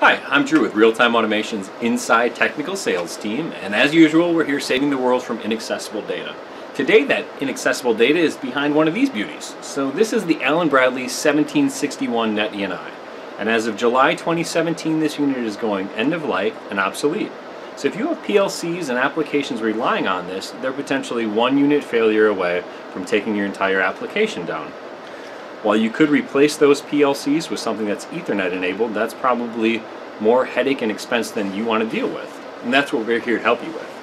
Hi, I'm Drew with Real Time Automation's Inside Technical Sales Team, and as usual, we're here saving the world from inaccessible data. Today, that inaccessible data is behind one of these beauties. So this is the Allen Bradley 1761 Net ENI, and as of July 2017, this unit is going end of life and obsolete. So if you have PLCs and applications relying on this, they're potentially one unit failure away from taking your entire application down. While you could replace those PLCs with something that's Ethernet enabled, that's probably more headache and expense than you want to deal with. And that's what we're here to help you with.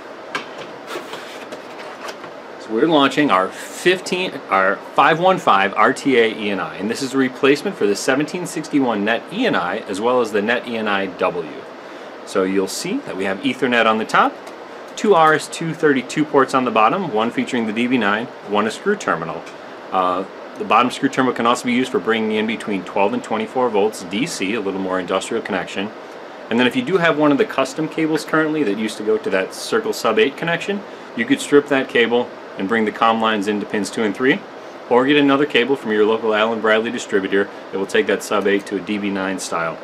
So we're launching our 15, our 515 RTA ENI, and this is a replacement for the 1761 Net ENI as well as the Net ENI W. So you'll see that we have Ethernet on the top, two RS-232 ports on the bottom, one featuring the DB9, one a screw terminal. Uh, the bottom screw terminal can also be used for bringing in between 12 and 24 volts DC, a little more industrial connection. And then if you do have one of the custom cables currently that used to go to that Circle Sub 8 connection, you could strip that cable and bring the COM lines into pins 2 and 3, or get another cable from your local Allen Bradley distributor that will take that Sub 8 to a DB9 style.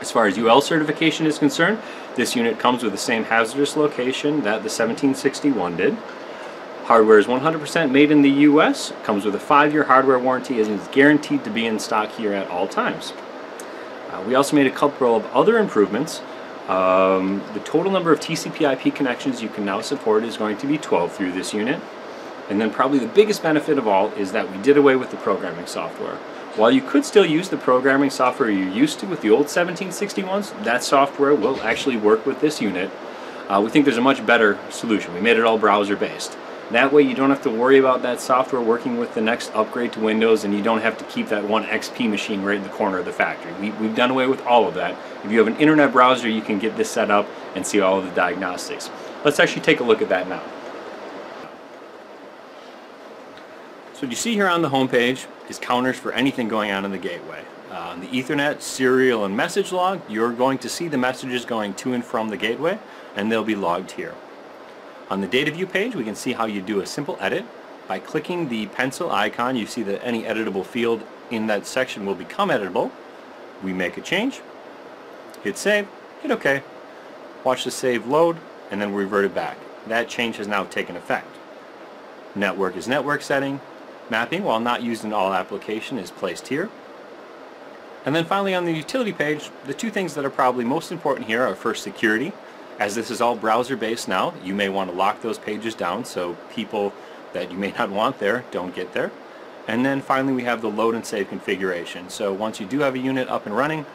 As far as UL certification is concerned, this unit comes with the same hazardous location that the 1761 did. Hardware is 100% made in the US, comes with a 5-year hardware warranty and is guaranteed to be in stock here at all times. Uh, we also made a couple of other improvements. Um, the total number of TCP IP connections you can now support is going to be 12 through this unit. And then probably the biggest benefit of all is that we did away with the programming software. While you could still use the programming software you used to with the old 1761s, that software will actually work with this unit. Uh, we think there's a much better solution. We made it all browser based. That way you don't have to worry about that software working with the next upgrade to Windows and you don't have to keep that one XP machine right in the corner of the factory. We, we've done away with all of that. If you have an internet browser you can get this set up and see all of the diagnostics. Let's actually take a look at that now. So what you see here on the home page is counters for anything going on in the gateway. Uh, on the Ethernet, serial, and message log, you're going to see the messages going to and from the gateway, and they'll be logged here. On the data view page, we can see how you do a simple edit. By clicking the pencil icon, you see that any editable field in that section will become editable. We make a change, hit save, hit OK, watch the save load, and then revert it back. That change has now taken effect. Network is network setting. Mapping, while not used in all application, is placed here. And then finally on the utility page, the two things that are probably most important here are first security. As this is all browser based now, you may want to lock those pages down so people that you may not want there don't get there. And then finally we have the load and save configuration. So once you do have a unit up and running,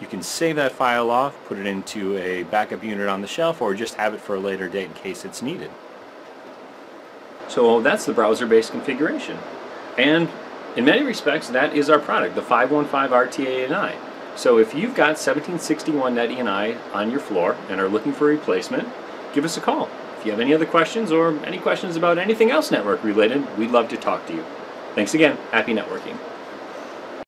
you can save that file off, put it into a backup unit on the shelf, or just have it for a later date in case it's needed. So that's the browser-based configuration. And in many respects, that is our product, the 515 RTA ENI. So if you've got 1761 Net ENI on your floor and are looking for a replacement, give us a call. If you have any other questions or any questions about anything else network related, we'd love to talk to you. Thanks again. Happy networking.